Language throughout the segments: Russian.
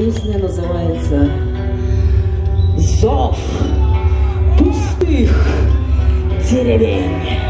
Песня называется «Зов пустых деревень».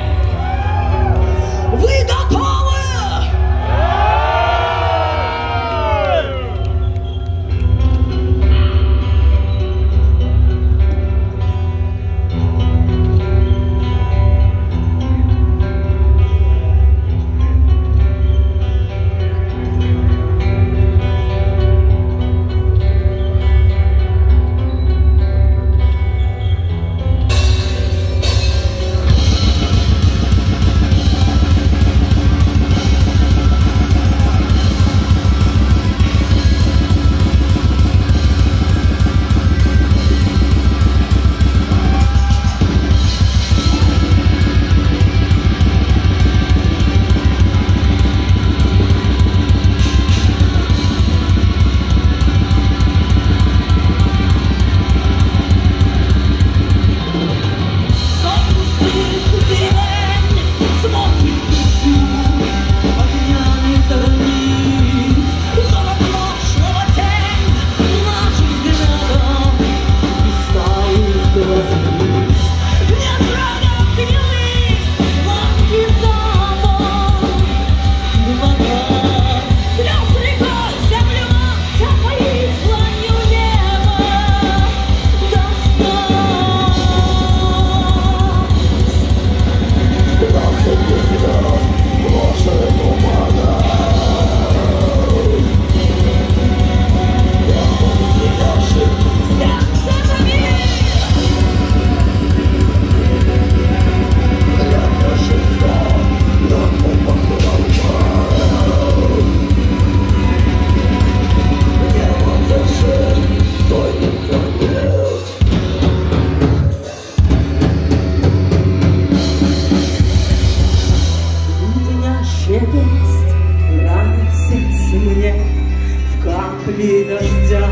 Капли дождя,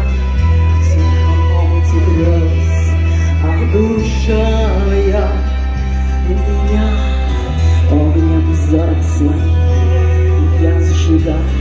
в тихом грез А душа меня Огнем своих я Только